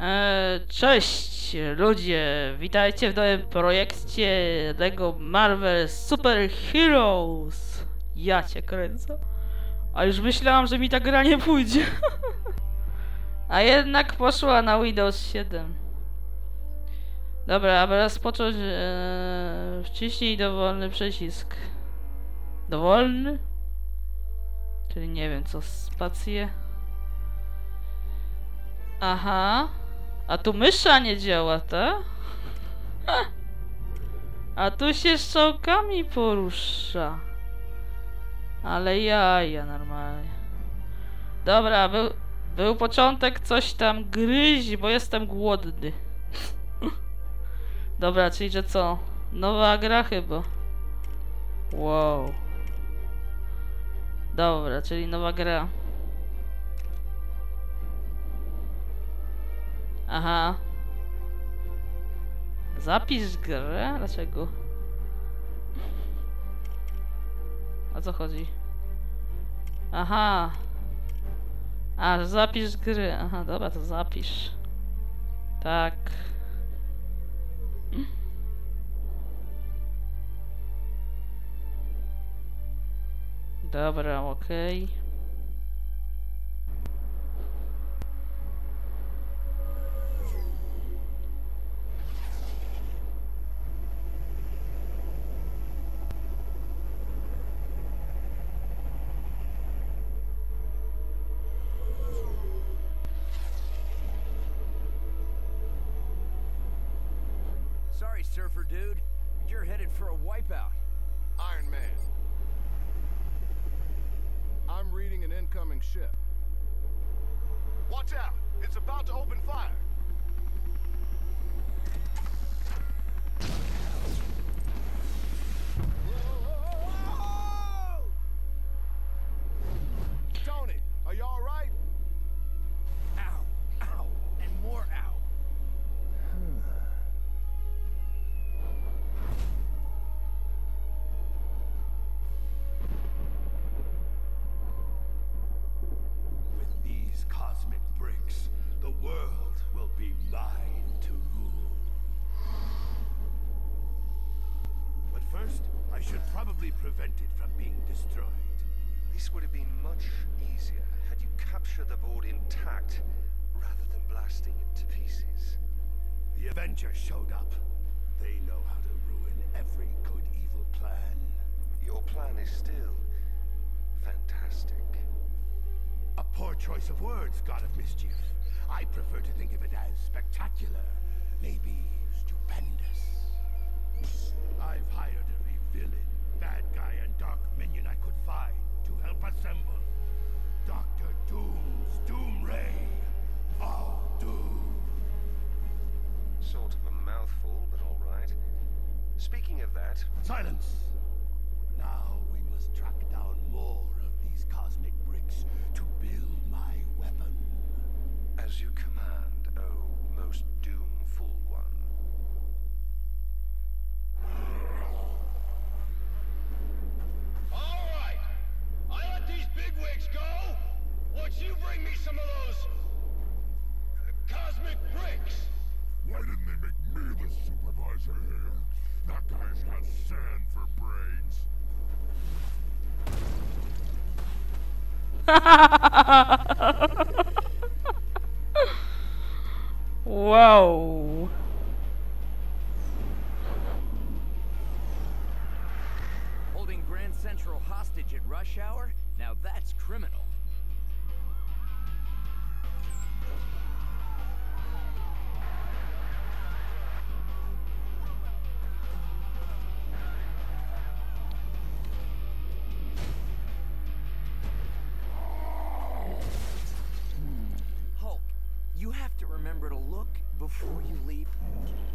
E, Cześć ludzie, witajcie w nowym projekcie Lego Marvel Super Heroes. Ja cię kręcę. A już myślałam, że mi ta gra nie pójdzie. A jednak poszła na Windows 7. Dobra, aby rozpocząć, e, wciśnij dowolny przycisk. Dowolny? Czyli nie wiem co, spację. Aha. A tu mysza nie działa, tak? A tu się strzałkami porusza. Ale jaja normalnie. Dobra, był, był początek coś tam gryź, bo jestem głodny. Dobra, czyli że co? Nowa gra chyba. Wow. Dobra, czyli nowa gra. Aha. Zapisz grę? Dlaczego? O co chodzi? Aha. A, że zapisz gry. Aha, dobra, to zapisz. Tak. Dobra, okej. Sorry, dude, you're headed for a wipeout. Iron Man. I'm reading an incoming ship. Watch out! It's about to open fire! Mine to rule. But first, I should probably prevent it from being destroyed. This would have been much easier had you captured the board intact rather than blasting it to pieces. The Avengers showed up. They know how to ruin every good evil plan. Your plan is still fantastic. A poor choice of words, God of Mischief. I prefer to think of it as spectacular, maybe stupendous. I've hired every villain, bad guy, and dark minion I could find to help assemble Doctor Doom's Doom Ray of Doom. Sort of a mouthful, but all right. Speaking of that, Silence! Now we must track down more of these cosmic bricks to build my weapon. As you command, oh most doomful one. All right. I let these bigwigs go. Once you bring me some of those uh, cosmic bricks. Why didn't they make me the supervisor here? That guy's got sand for brains. Wow. Holding Grand Central hostage at rush hour? Now that's criminal. Before you leap.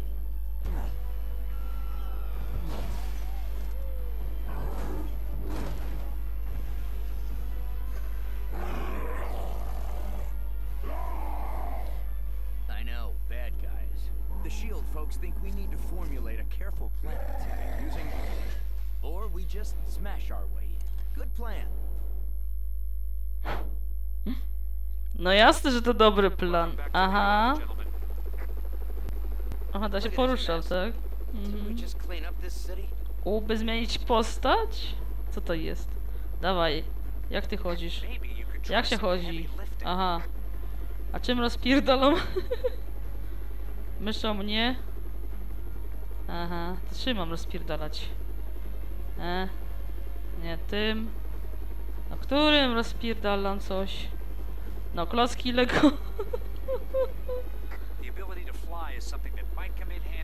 I know, bad guys. The SHIELD folks think we need to formulate a careful plan attack using... Or we just smash our way in. Good plan. No jasne, że to dobry plan. Aha. Aha, da się poruszał, tak? City? U, by zmienić postać? Co to jest? Dawaj, jak ty chodzisz? Jak się chodzi? Aha. A czym rozpierdolą? Myszą mnie? Aha, to czym mam rozpierdalać? E? Nie tym. No którym rozpierdalam coś? No klocki Lego.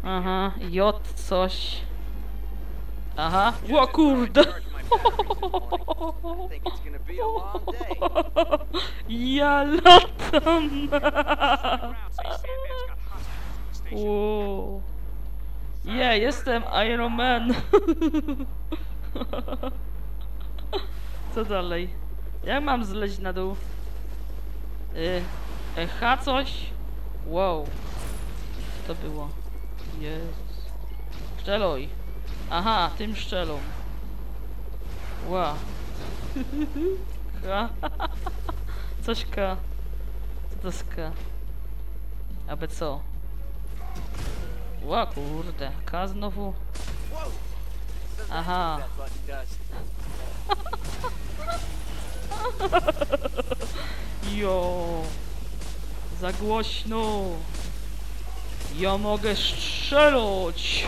Aha, J coś. Aha, o kurde. Ja latam. Wow. Yeah, jestem Iron Man. Co dalej? Jak mam zleźć na dół? Y, e, H coś? Wow. To było? Jezus. Szczeluj. Aha, tym szczelą. Wow. K. Coś K. Co to jest K? Aby co? Ła kurde, K znowu. Aha. Jo. Za głośno. Ja mogę strzelać.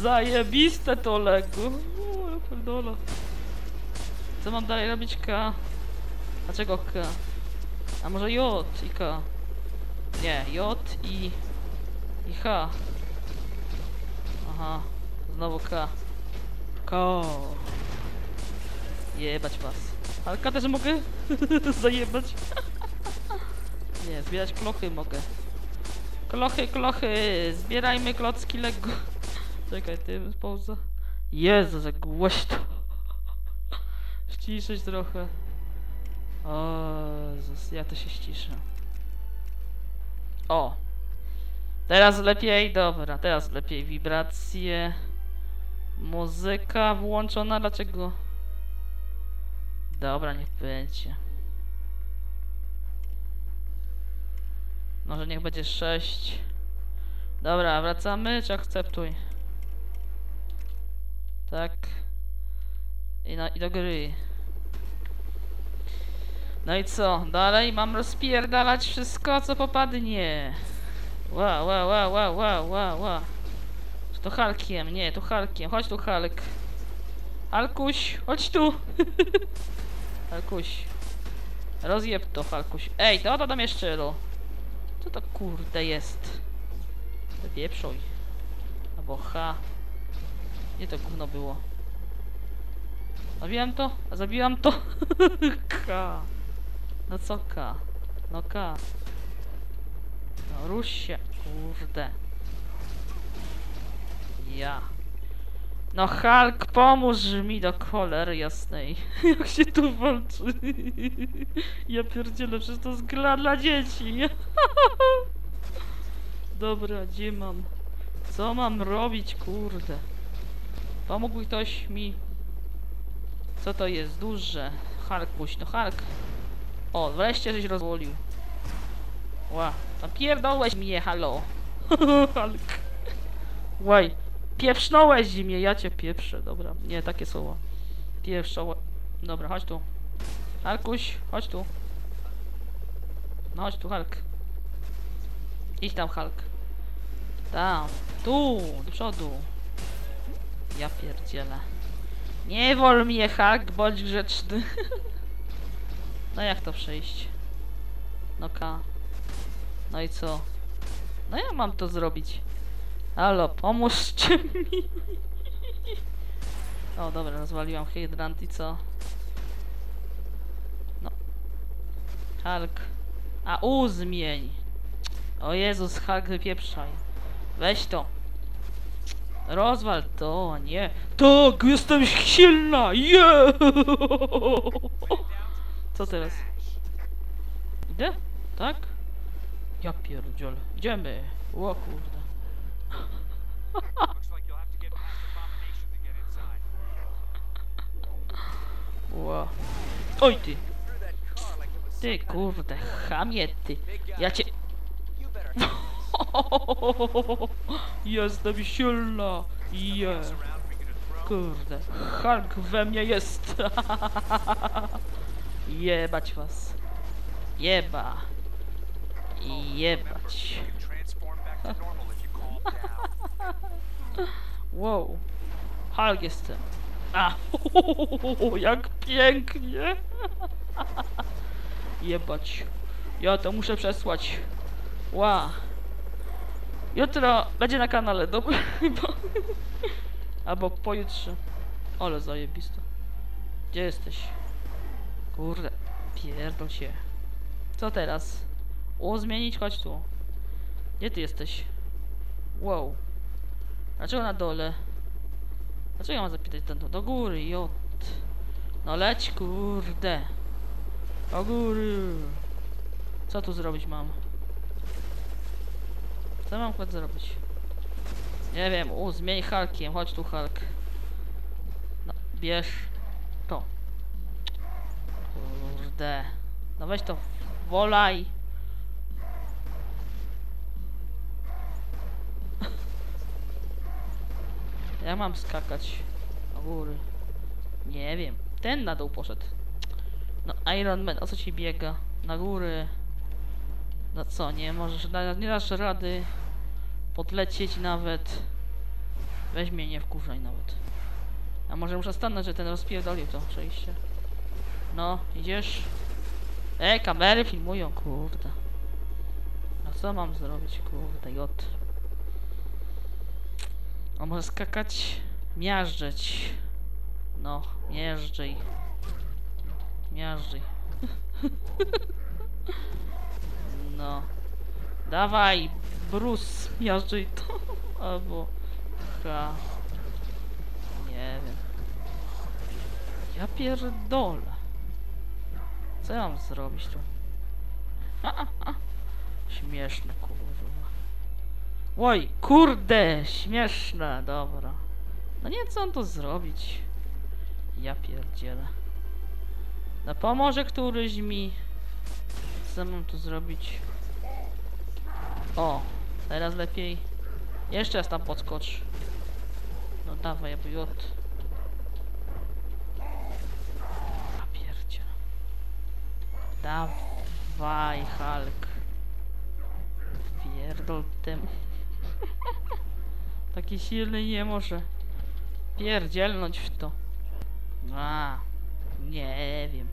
Zajebiste to Lego. Pierdolę. Co mam dalej robić K? Dlaczego K? A może J i K? Nie, J i... i H. Aha, znowu K. K. Jebać was. Ale K też mogę zajebać. Nie, zbierać klochy mogę. Klochy, klochy, zbierajmy klocki Lego. Czekaj, ty pauza. Jezu, za głośno. Ściszyć trochę. O, Jezus, ja to się ściszę. O! Teraz lepiej, dobra, teraz lepiej. Wibracje. Muzyka włączona, dlaczego? Dobra, niech będzie. Może niech będzie 6. Dobra, wracamy, czy akceptuj? Tak. I, na, I do gry. No i co? Dalej mam rozpierdalać wszystko, co popadnie. Ła, ła, ła, ła, ła, ła, ła. Czy to Halkiem? Nie, to Halkiem. Chodź tu, Halk. Halkuś, chodź tu. Halkuś. Rozjeb to, Halkuś. Ej, to tam jeszcze ro. Co to kurde jest? Wypieprzuj. Albo H. Gdzie to gówno było? Zabiłam to? A zabiłam to? K. No co K? No K. No rusz się. Kurde. Ja. No Hulk, pomóż mi do cholery jasnej. Jak się tu walczy. Ja pierdzielę, przecież to jest gra dla dzieci. Dobra, gdzie mam? Co mam robić, kurde? Pomógł ktoś mi. Co to jest? Duże. Hulk, puść, no Hulk. O, wreszcie żeś rozwolił. Ła, tam pierdolłeś mnie, halo. Hulk. Łaj, pieprznąłeś mnie, ja cię pieprzę, dobra. Nie, takie słowa. Pieprzą. Dobra, chodź tu. Hulkuś, chodź tu. No chodź tu, Hulk. Idź tam, Hulk. Tam, tu, do przodu. Ja pierdzielę. Nie wol mnie, Hulk, bądź grzeczny. no jak to przejść? No K. No i co? No jak mam to zrobić? Halo, pomóżcie mi. O, dobra, rozwaliłam hydrant i co? No. Hulk. A, U zmień. O Jezus, Hulk, wypieprzaj. Weź to. Rozwal to, nie. Tak, jestem silna, yeah! Co teraz? Idę? Tak? Ja pierdziol. Idziemy. O kurde. Oj ty, ty kurde, chamie ty. Ja cię... Jestem silna! Je! Kurde, Hulk we mnie jest! Jebać was. Jeba. Jebać. Wow. Hulk jestem. A, jak pięknie. Jebać. Ja to muszę przesłać. Ła. Jutro będzie na kanale, dobra? Bo- Albo pojutrze. Ale zajebisto. Gdzie jesteś? Kurde. Pierdol się. Co teraz? O, zmienić? Chodź tu. Gdzie ty jesteś? Wow. Dlaczego na dole? Dlaczego ja mam zapytać do, do góry, jot? No leć, kurde. Do góry. Co tu zrobić mam? Co mam chodź zrobić? Nie wiem, u, zmień Hulkiem, chodź tu Hulk. No, bierz to. Kurde. No weź to, wolaj. Ja mam skakać do góry. Nie wiem. Ten na dół poszedł. No Iron Man, o co ci biega? Na góry. No co, nie możesz, na- nie dasz rady podlecieć nawet. Weź mnie, nie wkurzaj nawet. A może muszę stanąć, że ten rozpierdolił to przejście. No, idziesz? E, kamery filmują, kurde. A co mam zrobić, kurde, jot. A może skakać? Miażdżeć. No, miażdżej. Miażdżej. No. Dawaj, Bruce, miażdżej to. Albo... Ha. Nie wiem. Ja pierdolę. Co ja mam zrobić tu? Śmieszne, kurwa. Oj, kurde, śmieszne, dobra. No nie, co on tu zrobić? Ja pierdzielę. No pomoże któryś mi. Co mam tu zrobić? O, teraz lepiej. Jeszcze raz tam podskocz. No dawaj, aby jod. Ja pierdzielę. Dawaj, Hulk. Pierdol tym. Taki silny nie może pierdzielnąć w to. A, nie wiem.